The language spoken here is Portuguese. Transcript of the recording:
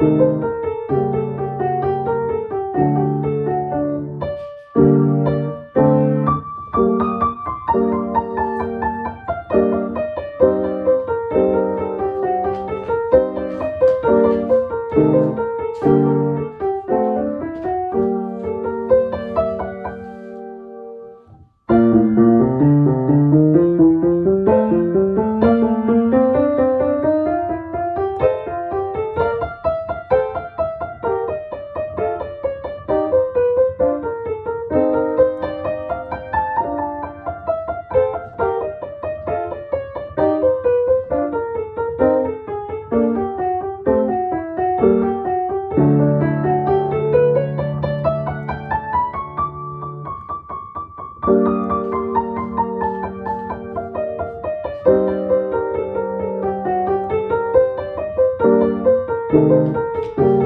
Música Música